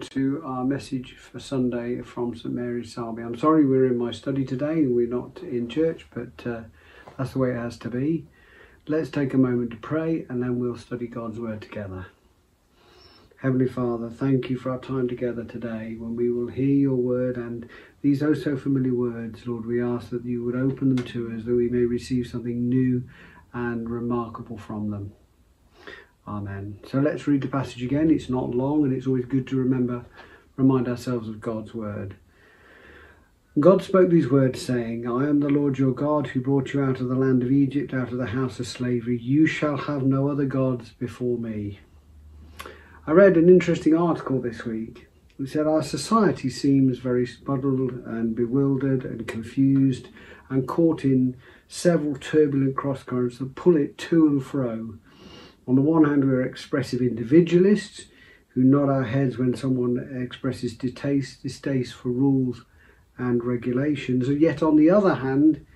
to our message for Sunday from St Mary's Sileby. I'm sorry we're in my study today and we're not in church, but uh, that's the way it has to be. Let's take a moment to pray and then we'll study God's Word together. Heavenly Father, thank you for our time together today when we will hear your word and these oh so familiar words, Lord. We ask that you would open them to us that we may receive something new and remarkable from them. Amen. So let's read the passage again. It's not long and it's always good to remember, remind ourselves of God's word. God spoke these words, saying, I am the Lord your God who brought you out of the land of Egypt, out of the house of slavery. You shall have no other gods before me. I read an interesting article this week. It said our society seems very muddled and bewildered and confused and caught in several turbulent cross currents that pull it to and fro on the one hand, we're expressive individualists who nod our heads when someone expresses distaste, distaste for rules and regulations. And yet, on the other hand,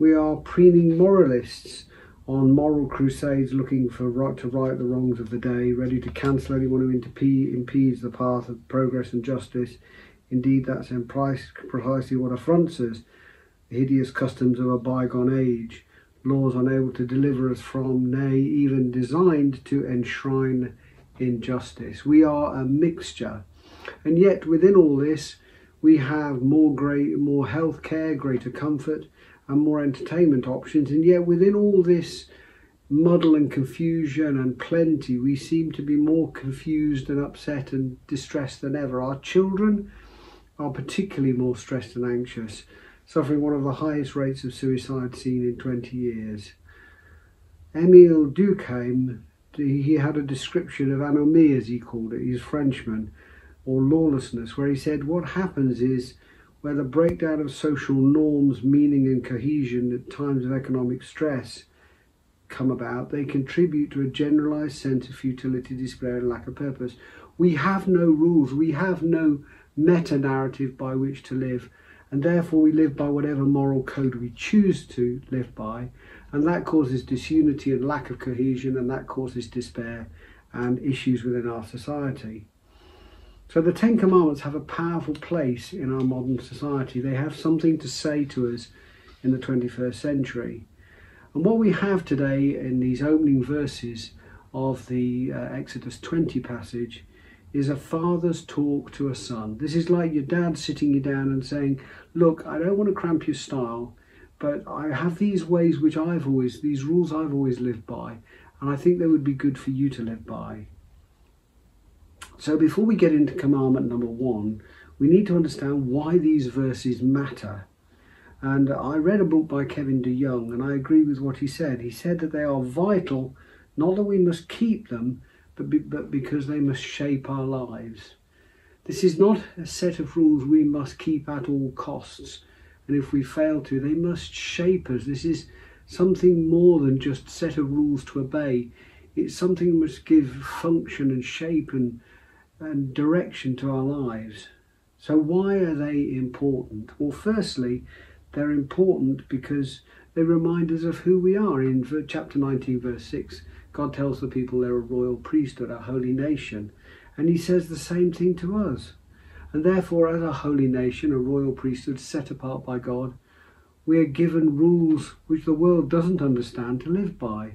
we are preening moralists on moral crusades looking for right to right the wrongs of the day, ready to cancel anyone who impedes the path of progress and justice. Indeed, that's precisely what affronts us, the hideous customs of a bygone age laws unable to deliver us from, nay, even designed to enshrine injustice. We are a mixture. And yet, within all this, we have more great, more health care, greater comfort, and more entertainment options. And yet, within all this muddle and confusion and plenty, we seem to be more confused and upset and distressed than ever. Our children are particularly more stressed and anxious suffering one of the highest rates of suicide seen in 20 years. Emile Durkheim, he had a description of anomie, as he called it, he's Frenchman, or lawlessness, where he said what happens is where the breakdown of social norms, meaning and cohesion at times of economic stress come about, they contribute to a generalized sense of futility, despair, and lack of purpose. We have no rules, we have no meta narrative by which to live and therefore we live by whatever moral code we choose to live by, and that causes disunity and lack of cohesion, and that causes despair and issues within our society. So the Ten Commandments have a powerful place in our modern society. They have something to say to us in the 21st century. And what we have today in these opening verses of the uh, Exodus 20 passage is a father's talk to a son. This is like your dad sitting you down and saying, Look, I don't want to cramp your style, but I have these ways which I've always, these rules I've always lived by, and I think they would be good for you to live by. So before we get into commandment number one, we need to understand why these verses matter. And I read a book by Kevin DeYoung, and I agree with what he said. He said that they are vital, not that we must keep them, but, be, but because they must shape our lives. This is not a set of rules we must keep at all costs, and if we fail to, they must shape us. This is something more than just set of rules to obey. It's something that must give function and shape and, and direction to our lives. So, why are they important? Well, firstly, they're important because they remind us of who we are. In chapter 19, verse 6, God tells the people they're a royal priesthood, a holy nation. And he says the same thing to us. And therefore, as a holy nation, a royal priesthood set apart by God, we are given rules which the world doesn't understand to live by.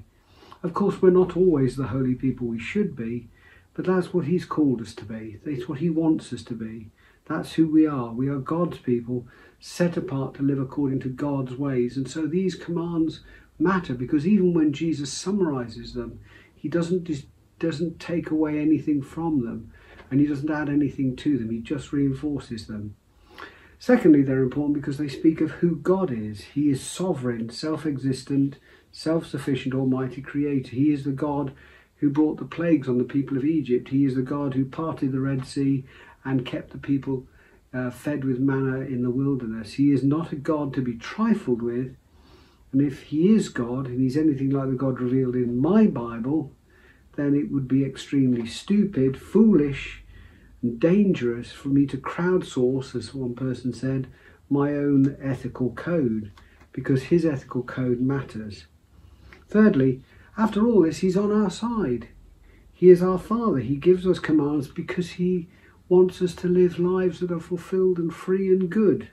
Of course, we're not always the holy people we should be, but that's what He's called us to be. That's what He wants us to be. That's who we are. We are God's people, set apart to live according to God's ways. And so these commands matter because even when Jesus summarizes them, he doesn't doesn't take away anything from them and he doesn't add anything to them. He just reinforces them. Secondly, they're important because they speak of who God is. He is sovereign, self-existent, self-sufficient, almighty creator. He is the God who brought the plagues on the people of Egypt. He is the God who parted the Red Sea and kept the people uh, fed with manna in the wilderness. He is not a God to be trifled with, and if he is God, and he's anything like the God revealed in my Bible, then it would be extremely stupid, foolish, and dangerous for me to crowdsource, as one person said, my own ethical code, because his ethical code matters. Thirdly, after all this, he's on our side. He is our Father. He gives us commands because He wants us to live lives that are fulfilled and free and good.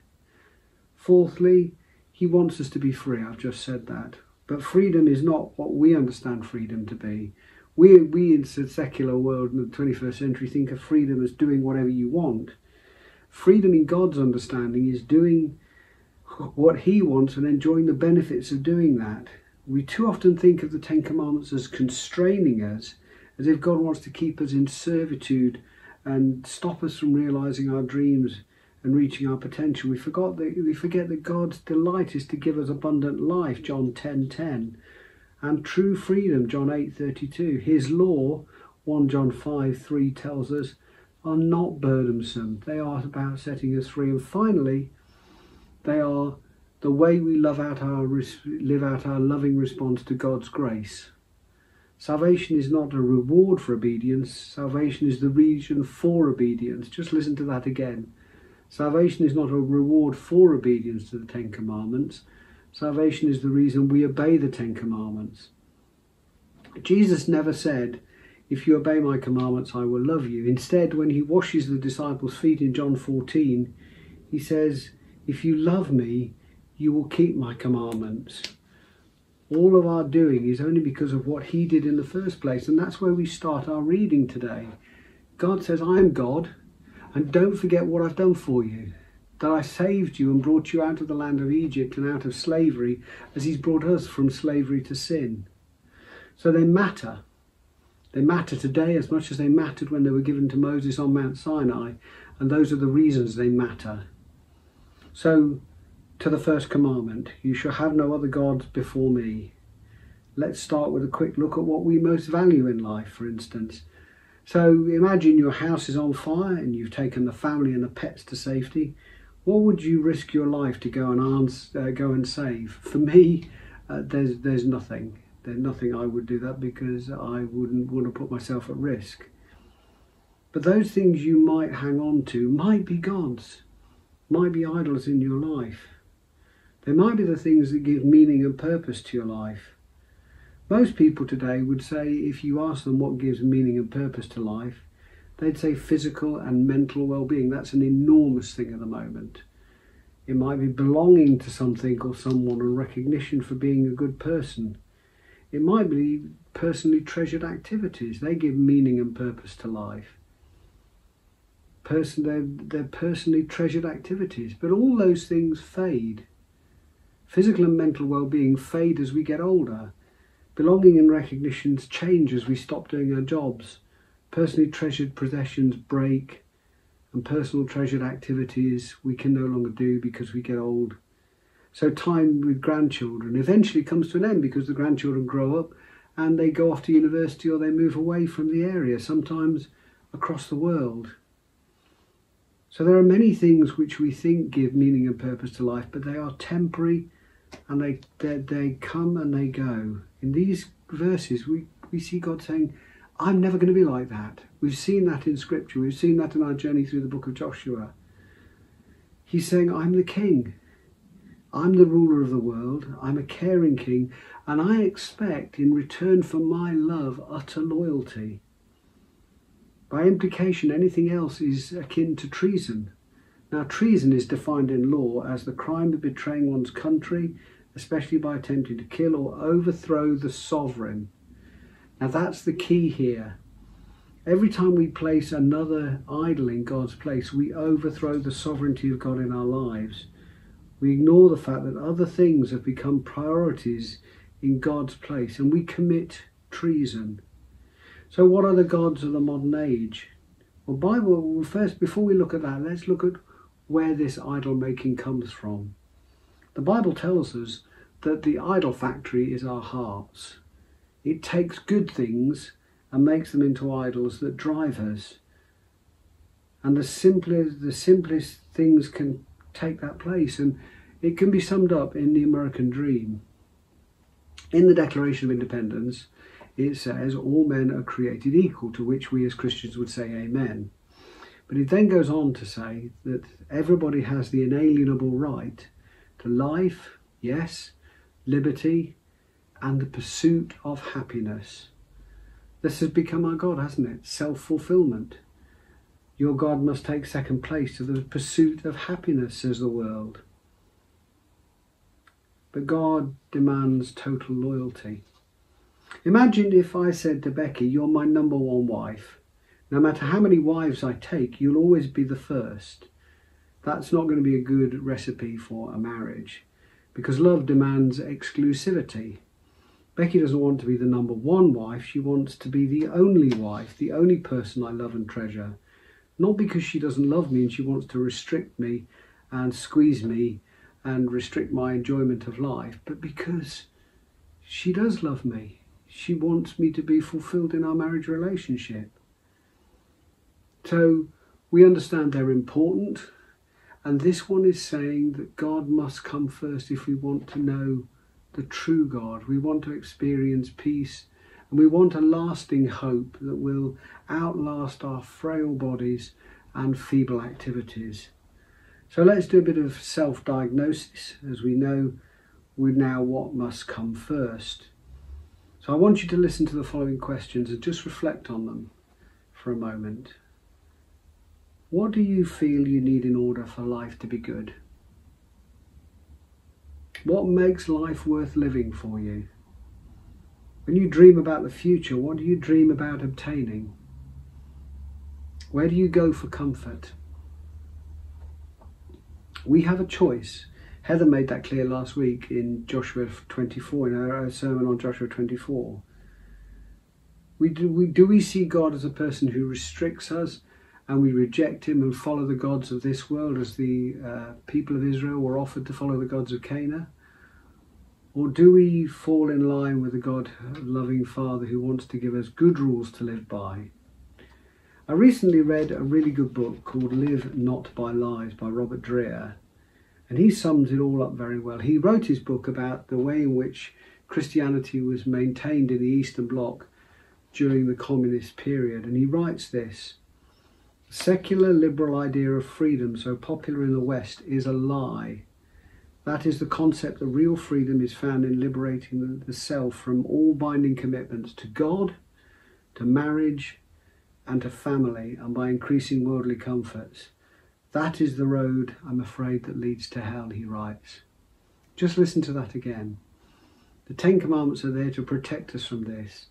Fourthly, He wants us to be free. I've just said that. But freedom is not what we understand freedom to be. We, we in the secular world in the 21st century think of freedom as doing whatever you want. Freedom in God's understanding is doing what He wants and enjoying the benefits of doing that. We too often think of the Ten Commandments as constraining us, as if God wants to keep us in servitude and stop us from realizing our dreams and reaching our potential. We forgot that we forget that God's delight is to give us abundant life, John 10:10, 10, 10, and true freedom, John 8:32. His law, 1 John 5:3 tells us, are not burdensome. They are about setting us free. And finally, they are the way we love out our live out our loving response to God's grace. Salvation is not a reward for obedience. Salvation is the reason for obedience. Just listen to that again. Salvation is not a reward for obedience to the Ten Commandments. Salvation is the reason we obey the Ten Commandments. Jesus never said, If you obey my commandments, I will love you. Instead, when he washes the disciples' feet in John 14, he says, If you love me, you will keep my commandments. All of our doing is only because of what he did in the first place. And that's where we start our reading today. God says, I am God, and don't forget what I've done for you. That I saved you and brought you out of the land of Egypt and out of slavery, as he's brought us from slavery to sin. So they matter. They matter today as much as they mattered when they were given to Moses on Mount Sinai, and those are the reasons they matter. So to the first commandment you shall have no other gods before me. Let's start with a quick look at what we most value in life, for instance. So imagine your house is on fire and you've taken the family and the pets to safety. What would you risk your life to go and answer, uh, go and save? For me, uh, there's there's nothing. There's nothing I would do that because I wouldn't want to put myself at risk. But those things you might hang on to might be gods, might be idols in your life. They might be the things that give meaning and purpose to your life. Most people today would say, if you ask them what gives meaning and purpose to life, they'd say physical and mental well being. That's an enormous thing at the moment. It might be belonging to something or someone and recognition for being a good person. It might be personally treasured activities. They give meaning and purpose to life. Person, they're, they're personally treasured activities. But all those things fade. Physical and mental well-being fade as we get older. Belonging and recognitions change as we stop doing our jobs. Personally treasured possessions break, and personal treasured activities we can no longer do because we get old. So time with grandchildren eventually comes to an end because the grandchildren grow up and they go off to university or they move away from the area, sometimes across the world. So there are many things which we think give meaning and purpose to life, but they are temporary and they, they, they come and they go. In these verses, we, we see God saying, I'm never going to be like that. We've seen that in Scripture. We've seen that in our journey through the book of Joshua. He's saying, I'm the king. I'm the ruler of the world. I'm a caring king. And I expect, in return for my love, utter loyalty. By implication, anything else is akin to treason. Now, treason is defined in law as the crime of betraying one's country, especially by attempting to kill or overthrow the sovereign. Now, that's the key here. Every time we place another idol in God's place, we overthrow the sovereignty of God in our lives. We ignore the fact that other things have become priorities in God's place and we commit treason. So, what are the gods of the modern age? Well, Bible, first, before we look at that, let's look at where this idol making comes from. The Bible tells us that the idol factory is our hearts. It takes good things and makes them into idols that drive us. And the simplest, the simplest things can take that place. And it can be summed up in the American dream. In the Declaration of Independence, it says all men are created equal, to which we as Christians would say amen. But it then goes on to say that everybody has the inalienable right to life, yes, liberty, and the pursuit of happiness. This has become our God, hasn't it? Self fulfillment. Your God must take second place to the pursuit of happiness, says the world. But God demands total loyalty. Imagine if I said to Becky, You're my number one wife. No matter how many wives I take, you'll always be the first. That's not going to be a good recipe for a marriage because love demands exclusivity. Becky doesn't want to be the number one wife, she wants to be the only wife, the only person I love and treasure. Not because she doesn't love me and she wants to restrict me and squeeze me and restrict my enjoyment of life, but because she does love me. She wants me to be fulfilled in our marriage relationship. So we understand they're important, and this one is saying that God must come first if we want to know the true God. We want to experience peace and we want a lasting hope that will outlast our frail bodies and feeble activities. So let's do a bit of self diagnosis as we know we now what must come first. So I want you to listen to the following questions and just reflect on them for a moment. What do you feel you need in order for life to be good? What makes life worth living for you? When you dream about the future, what do you dream about obtaining? Where do you go for comfort? We have a choice. Heather made that clear last week in Joshua 24, in our sermon on Joshua 24. We do, we, do we see God as a person who restricts us and we reject him and follow the gods of this world as the uh, people of Israel were offered to follow the gods of Canaan? Or do we fall in line with the God loving Father who wants to give us good rules to live by? I recently read a really good book called Live Not by Lies by Robert Dreher, and he sums it all up very well. He wrote his book about the way in which Christianity was maintained in the Eastern Bloc during the communist period, and he writes this secular liberal idea of freedom, so popular in the West, is a lie. That is the concept that real freedom is found in liberating the self from all binding commitments to God, to marriage, and to family, and by increasing worldly comforts. That is the road, I'm afraid, that leads to hell, he writes. Just listen to that again. The Ten Commandments are there to protect us from this.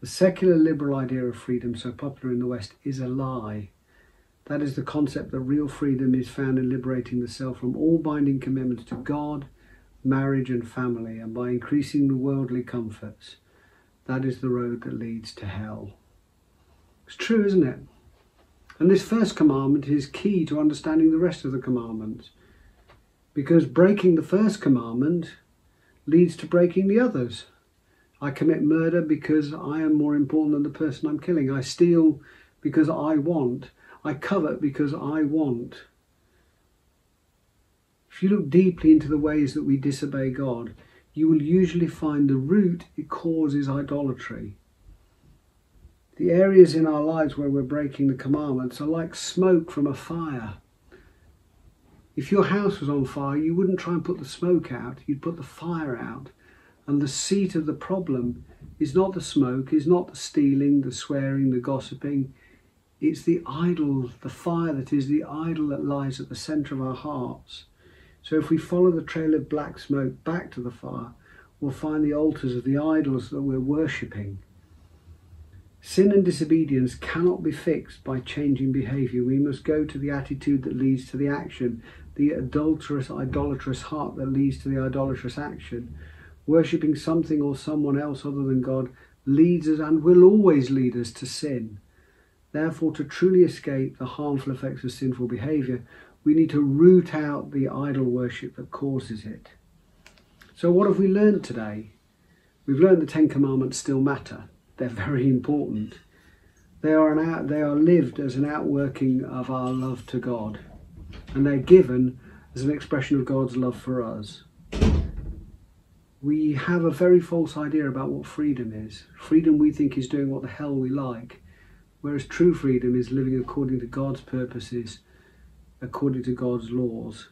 The secular liberal idea of freedom, so popular in the West, is a lie. That is the concept that real freedom is found in liberating the self from all binding commitments to God, marriage, and family, and by increasing the worldly comforts. That is the road that leads to hell. It's true, isn't it? And this first commandment is key to understanding the rest of the commandments. Because breaking the first commandment leads to breaking the others. I commit murder because I am more important than the person I'm killing. I steal because I want. I covet because I want. If you look deeply into the ways that we disobey God, you will usually find the root it causes idolatry. The areas in our lives where we're breaking the commandments are like smoke from a fire. If your house was on fire, you wouldn't try and put the smoke out, you'd put the fire out. And the seat of the problem is not the smoke, is not the stealing, the swearing, the gossiping, it's the idol, the fire that is the idol that lies at the centre of our hearts. So if we follow the trail of black smoke back to the fire, we'll find the altars of the idols that we're worshipping. Sin and disobedience cannot be fixed by changing behaviour. We must go to the attitude that leads to the action, the adulterous, idolatrous heart that leads to the idolatrous action. Worshipping something or someone else other than God leads us and will always lead us to sin. Therefore, to truly escape the harmful effects of sinful behaviour, we need to root out the idol worship that causes it. So, what have we learned today? We've learned the Ten Commandments still matter, they're very important. They are, an out, they are lived as an outworking of our love to God, and they're given as an expression of God's love for us. We have a very false idea about what freedom is. Freedom we think is doing what the hell we like Whereas true freedom is living according to God's purposes, according to God's laws.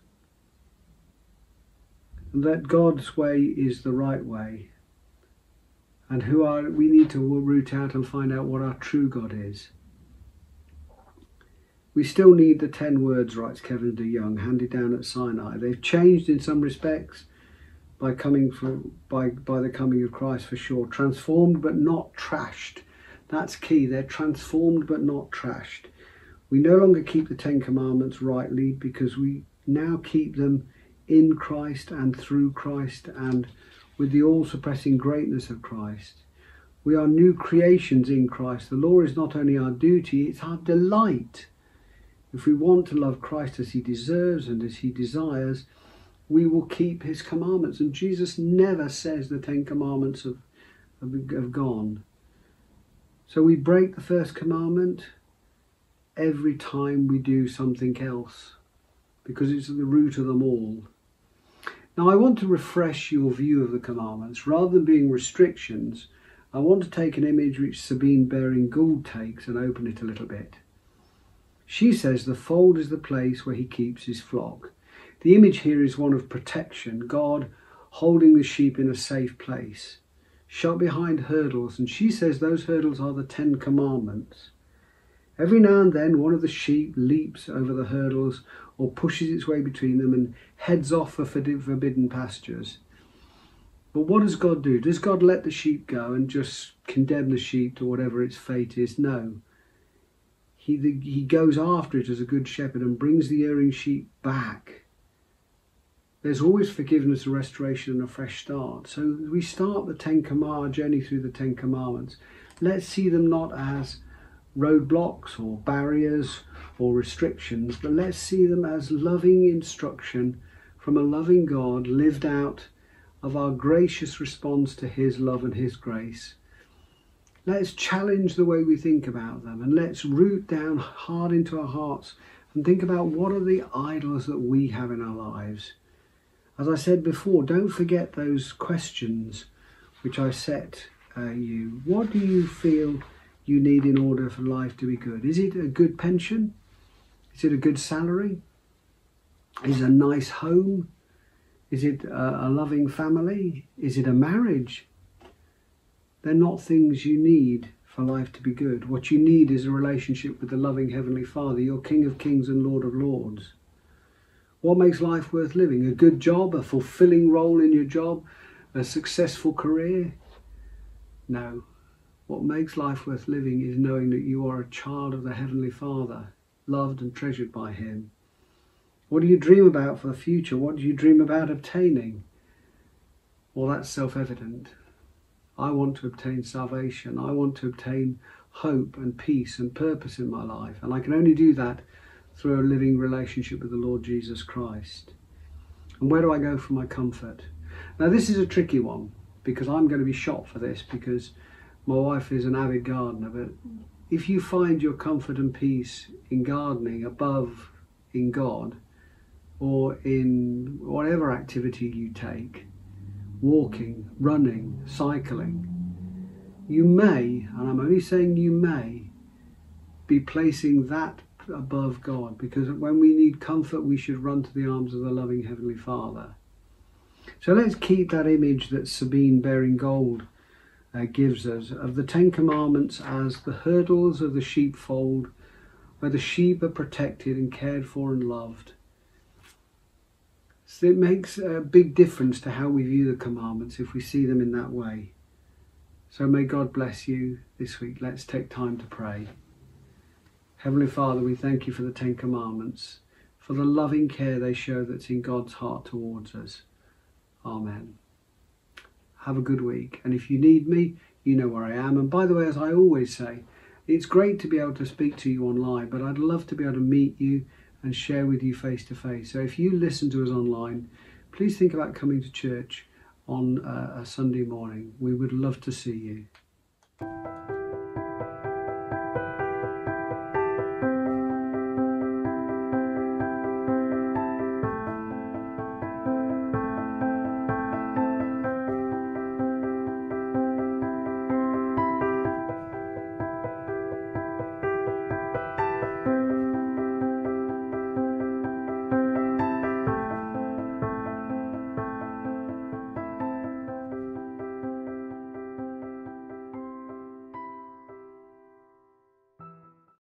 And that God's way is the right way. and who are we need to root out and find out what our true God is. We still need the ten words, writes Kevin DeYoung, handed down at Sinai. They've changed in some respects by coming for, by by the coming of Christ for sure. Transformed but not trashed. That's key. They're transformed but not trashed. We no longer keep the Ten Commandments rightly because we now keep them in Christ and through Christ and with the all suppressing greatness of Christ. We are new creations in Christ. The law is not only our duty, it's our delight. If we want to love Christ as he deserves and as he desires, we will keep his commandments. And Jesus never says the Ten Commandments have, have, have gone. So we break the first commandment every time we do something else because it's at the root of them all. Now, I want to refresh your view of the commandments. Rather than being restrictions, I want to take an image which Sabine Baring Gould takes and open it a little bit. She says the fold is the place where he keeps his flock. The image here is one of protection, God holding the sheep in a safe place shut behind hurdles, and she says those hurdles are the Ten Commandments. Every now and then, one of the sheep leaps over the hurdles or pushes its way between them and heads off for forbidden pastures. But what does God do? Does God let the sheep go and just condemn the sheep to whatever its fate is? No. He, the, he goes after it as a good shepherd and brings the erring sheep back there's always forgiveness and restoration and a fresh start. So we start the Ten Command journey through the Ten Commandments. Let's see them not as roadblocks or barriers or restrictions, but let's see them as loving instruction from a loving God lived out of our gracious response to His love and His grace. Let's challenge the way we think about them and let's root down hard into our hearts and think about what are the idols that we have in our lives. As I said before, don't forget those questions which I set uh, you. What do you feel you need in order for life to be good? Is it a good pension? Is it a good salary? Is it a nice home? Is it a, a loving family? Is it a marriage? They're not things you need for life to be good. What you need is a relationship with the loving Heavenly Father, your King of Kings and Lord of Lords. What makes life worth living? A good job, a fulfilling role in your job, a successful career? No. What makes life worth living is knowing that you are a child of the Heavenly Father, loved and treasured by Him. What do you dream about for the future? What do you dream about obtaining? Well, that's self evident. I want to obtain salvation. I want to obtain hope and peace and purpose in my life. And I can only do that through a living relationship with the Lord Jesus Christ. And where do I go for my comfort? Now, this is a tricky one because I'm going to be shot for this because my wife is an avid gardener. But if you find your comfort and peace in gardening above in God or in whatever activity you take, walking, running, cycling, you may, and I'm only saying you may, be placing that above God because when we need comfort, we should run to the arms of the loving Heavenly Father. So let's keep that image that Sabine Baring Gould uh, gives us of the Ten Commandments as the hurdles of the sheepfold where the sheep are protected and cared for and loved. So it makes a big difference to how we view the commandments if we see them in that way. So may God bless you this week. Let's take time to pray. Heavenly Father, we thank you for the Ten Commandments, for the loving care they show that's in God's heart towards us. Amen. Have a good week. And if you need me, you know where I am. And by the way, as I always say, it's great to be able to speak to you online, but I'd love to be able to meet you and share with you face to face. So if you listen to us online, please think about coming to church on uh, a Sunday morning. We would love to see you.